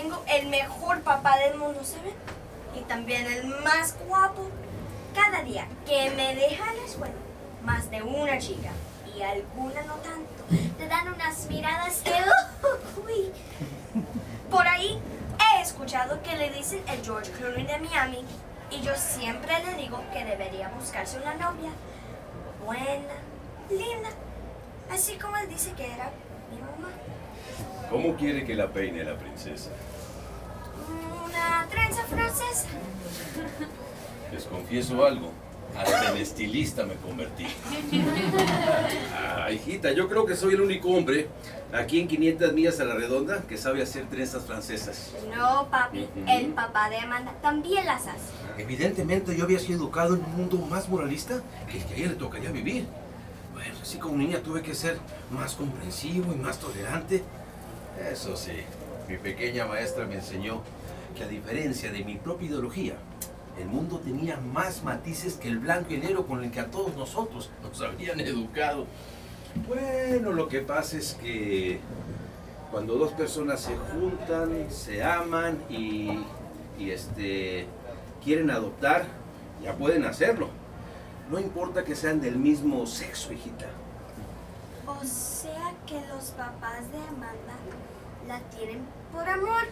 tengo el mejor papá del mundo, ¿saben? Y también el más guapo. Cada día que me deja la escuela, más de una chica, y alguna no tanto, te dan unas miradas de... Uy. Por ahí he escuchado que le dicen el George Clooney de Miami, y yo siempre le digo que debería buscarse una novia buena, linda, así como él dice que era. ¿Cómo quiere que la peine la princesa? Una trenza francesa. Les confieso algo. Hasta en estilista me convertí. Ah, hijita, yo creo que soy el único hombre aquí en 500 millas a la redonda que sabe hacer trenzas francesas. No, papi, Ujú. el papá de Amanda también las hace. Evidentemente yo había sido educado en un mundo más moralista que el que a ella le tocaría vivir. Bueno, así como niña tuve que ser más comprensivo y más tolerante. Eso sí, mi pequeña maestra me enseñó Que a diferencia de mi propia ideología, el mundo tenía más matices que el blanco y negro con el que a todos nosotros nos habían educado. Bueno, lo que pasa es que cuando dos personas se juntan, se aman y, y, este, quieren adoptar, ya pueden hacerlo. No importa que sean del mismo sexo, hijita. O sea que los papás de Amanda la tienen por amor.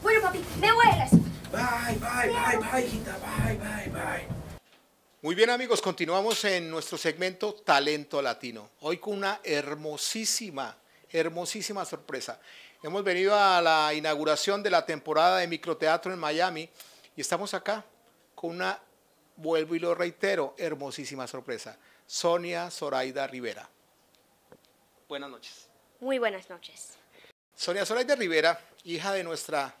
Bueno, papi, me voy a. Bye, bye, bye, bye, hijita, bye, bye, bye. Muy bien amigos, continuamos en nuestro segmento Talento Latino. Hoy con una hermosísima, hermosísima sorpresa. Hemos venido a la inauguración de la temporada de microteatro en Miami y estamos acá con una, vuelvo y lo reitero, hermosísima sorpresa. Sonia Zoraida Rivera. Buenas noches. Muy buenas noches. Sonia Zoraida Rivera, hija de nuestra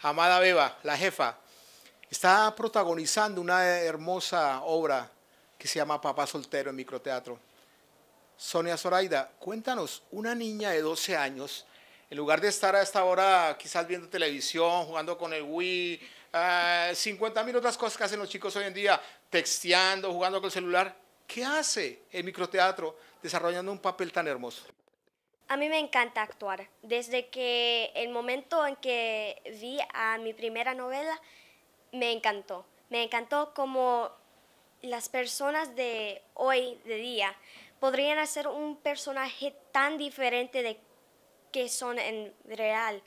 amada Beba, la jefa, está protagonizando una hermosa obra que se llama Papá Soltero en microteatro. Sonia Zoraida, cuéntanos, una niña de 12 años, en lugar de estar a esta hora quizás viendo televisión, jugando con el Wii, ah, 50 mil otras cosas que hacen los chicos hoy en día, texteando, jugando con el celular, ¿qué hace en microteatro desarrollando un papel tan hermoso? A mí me encanta actuar. Desde que el momento en que vi a mi primera novela, me encantó. Me encantó como las personas de hoy, de día, podrían hacer un personaje tan diferente de que son en real.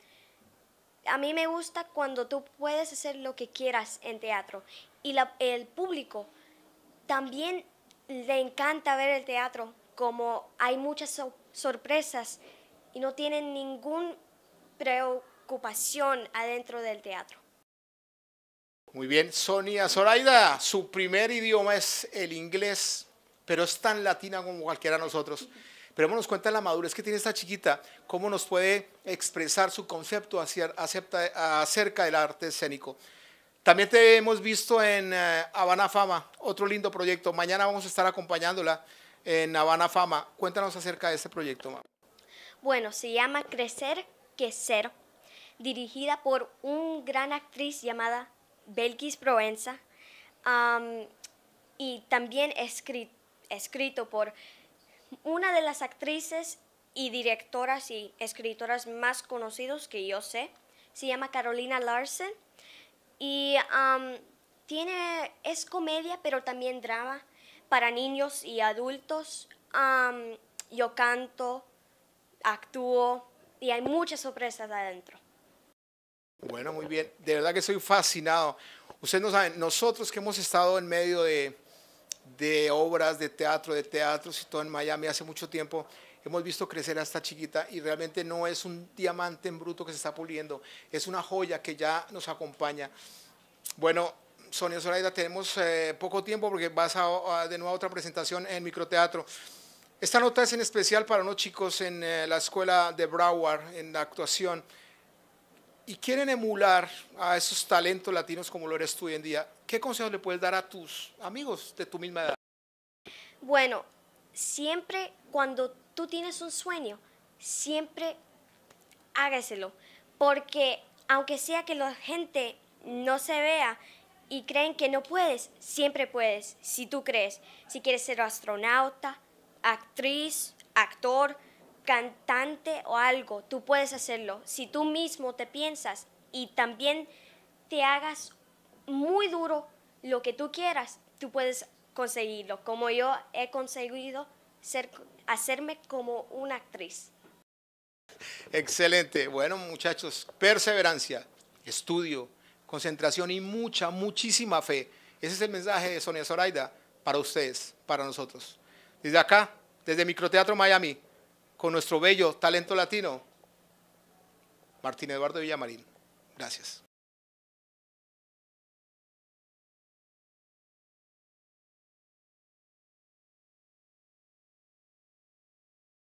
A mí me gusta cuando tú puedes hacer lo que quieras en teatro y la- el público también le encanta ver el teatro, como hay muchas so- sorpresas y no tienen ninguna preocupación adentro del teatro. Muy bien, Sonia Zoraida, su primer idioma es el inglés, pero es tan latina como cualquiera de nosotros. Pero nos cuenta la madurez que tiene esta chiquita, cómo nos puede expresar su concepto hacia- acepta- acerca del arte escénico. También te hemos visto en eh, Habana Fama, otro lindo proyecto. Mañana vamos a estar acompañándola en Habana Fama. Cuéntanos acerca de este proyecto. Bueno, se llama Crecer que Ser, dirigida por una gran actriz llamada Belkis Provenza y también escri- escrito por una de las actrices y directoras y escritoras más conocidos que yo sé. Se llama Carolina Larsen y am, tiene, es comedia, pero también drama para niños y adultos. Am, yo canto, actúo y hay muchas sorpresas adentro. Bueno, muy bien. De verdad que soy fascinado. Ustedes no saben, nosotros que hemos estado en medio de, de obras de teatro, de teatros y todo en Miami hace mucho tiempo, hemos visto crecer a esta chiquita y realmente no es un diamante en bruto que se está puliendo, es una joya que ya nos acompaña. Bueno, Sonia Zoraida, tenemos eh, poco tiempo porque vas a, a- de nuevo a otra presentación en microteatro. Esta nota es en especial para unos chicos en eh, la escuela de Broward, en la actuación y quieren emular a esos talentos latinos como lo eres tú hoy en día, ¿qué consejos le puedes dar a tus amigos de tu misma edad? Bueno, siempre cuando tú tienes un sueño, siempre hágaselo, porque aunque sea que la gente no se vea y creen que no puedes, siempre puedes, si tú crees. Si quieres ser astronauta, actriz, actor, cantante o algo, tú puedes hacerlo. Si tú mismo te piensas, y también te hagas muy duro lo que tú quieras, tú puedes conseguirlo, como yo he conseguido ser, hacerme como una actriz. Excelente. Bueno, muchachos, perseverancia, estudio, concentración y mucha, muchísima fe. Ese es el mensaje de Sonia Zoraida para ustedes, para nosotros. Desde acá, desde Microteatro Miami, con nuestro bello talento latino, Martín Eduardo Villamarín. Gracias.